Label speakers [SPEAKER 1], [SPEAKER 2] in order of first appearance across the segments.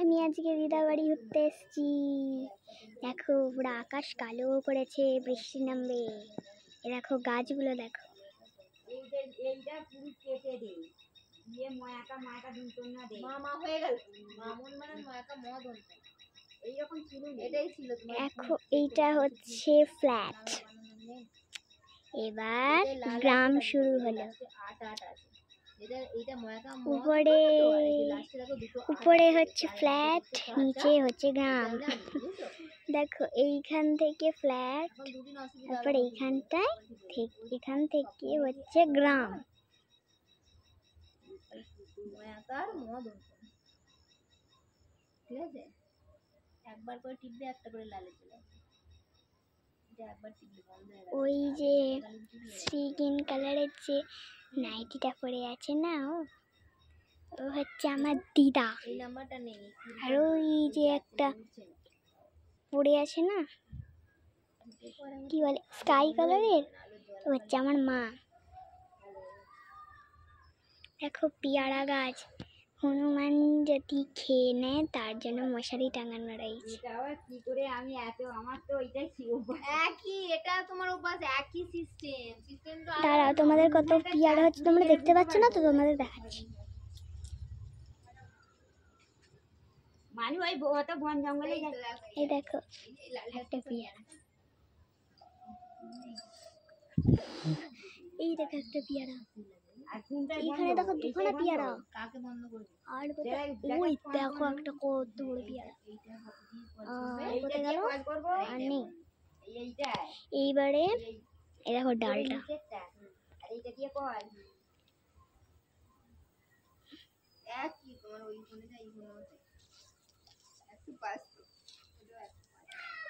[SPEAKER 1] আমি আজকে দিদাবাড়ি ঘুরতে এসেছি দেখো পুরো আকাশ কালো করেছে বৃষ্টি নামবে এ দেখো গাছগুলো দেখো
[SPEAKER 2] হয়ে মানে
[SPEAKER 1] দেখো এইটা হচ্ছে ফ্ল্যাট এবার গ্রাম শুরু হলো উপরে উপরে হচ্ছে ফ্ল্যাট নিচে হচ্ছে গ্রাম। দেখো এইখান থেকে ফ্ল্যাট তারপর এইখানটায় এখান থেকে হচ্ছে গ্রাম।
[SPEAKER 2] ঠিক আছে? একবার করে টিপবে একটা করে লালে চলে
[SPEAKER 1] ওই যে স্কিন কালারের যে নাইটিটা পরে আছে না ও। ও হচ্ছে আমার দিদা। আর ওই যে একটা পড়ে আছে না কি বলে স্কাই কালারের ও হচ্ছে আমার মা। দেখো পিয়ারা গাছ। হনুমান যদি খেয়ে নেয় তার জন্য মশারি টাঙানো রয়েছে।
[SPEAKER 3] কি করে আমি এত আমার তো ওইটাই
[SPEAKER 2] একই এটা তোমার অভ্যাস একই সিস্টেম সিস্টেম
[SPEAKER 1] দাঁড়াও তোমাদের কত পেয়ারা হচ্ছে তোমরা দেখতে পাচ্ছ না তো? তোমাদের দেখাচ্ছি।
[SPEAKER 3] মানে ওই তো বন জঙ্গলে
[SPEAKER 1] এই দেখো একটা পেয়ারা। এই দেখো একটা পেয়ারা। এখানে দেখো দুখানা পেয়ারা। আর ওই দেখো একটা কত বড় পেয়ারা। আর কোথায় গেল? আর নেই। এইবারে এই দেখো ডালটা।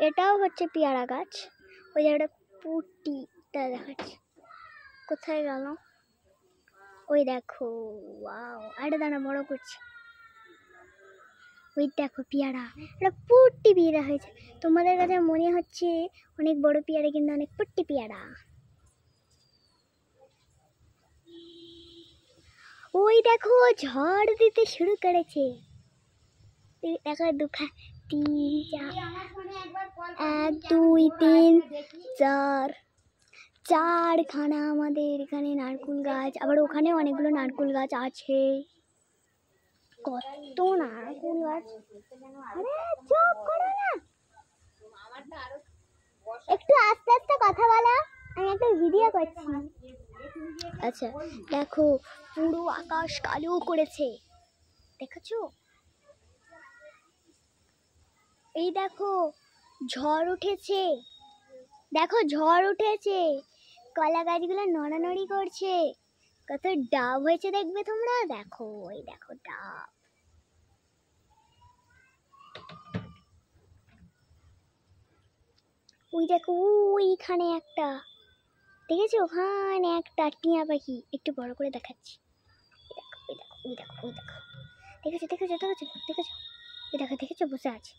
[SPEAKER 1] এটাও হচ্ছে পেয়ারা গাছ। ওই জায়গাটা পুটিটা দেখাচ্ছে। কোথায় গেল? ওই দেখো, ওয়াও, আরে দানা বড় করছে। ওই দেখো পেয়ারা এটা পুটি পেয়ারা হয়েছে। তোমাদের কাছে মনে হচ্ছে অনেক বড় পেয়ারা, কিন্তু অনেক পুটি পেয়ারা। ওই দেখো, ঝড় দিতে শুরু করেছে। দেখো দুখা তিন, চার, এক, দুই, তিন, চার চারখানা আমাদের এখানে নারকুল গাছ, আবার ওখানে অনেকগুলো নারকুল গাছ আছে। কত নারকুল গাছ? আরে চুপ করো না। একটু আস্তে আস্তে কথা বলো, আমি একটা ভিডিও করছি। আচ্ছা দেখো, পুরো আকাশ কালো করেছে। দেখেছ? এই দেখো, ঝড় উঠেছে। দেখো, ঝড় উঠেছে। কলা গাছগুলো নড়ানড়ি করছে। কত ডাব হয়েছে দেখবে তোমরা? দেখো ওই দেখো ডাব। ওই দেখো, ওইখানে একটা। দেখেছ? ওখানে একটা টিয়া পাখি। একটু বড় করে দেখাচ্ছি। ওই দেখো ওই দেখো ওই দেখো দেখেছ দেখেছ দেখেছ দেখেছ? এই দেখো, দেখেছ? বসে আছে।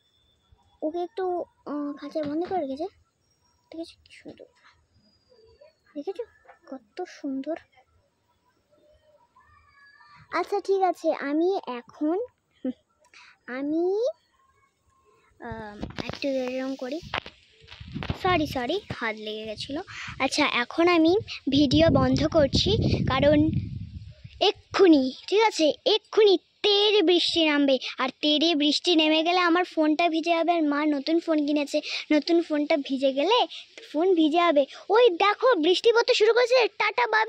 [SPEAKER 1] ওকে একটু খাঁচায় বন্ধ করে রেখেছে। দেখেছ? কি সুন্দর। দেখেছ কত সুন্দর। আচ্ছা ঠিক আছে, আমি এখন আমি একটু এরকম করি। সরি সরি হাত লেগে গেছিল। আচ্ছা এখন আমি ভিডিও বন্ধ করছি, কারণ এক্ষুনি, ঠিক আছে, এক্ষুনি তেরে বৃষ্টি নামবে। আর তেরে বৃষ্টি নেমে গেলে আমার ফোনটা ভিজে যাবে আর মা নতুন ফোন কিনেছে। নতুন ফোনটা ভিজে গেলে ফোন ভিজে যাবে। ওই দেখো বৃষ্টি পড়তে শুরু করেছে। Tata bye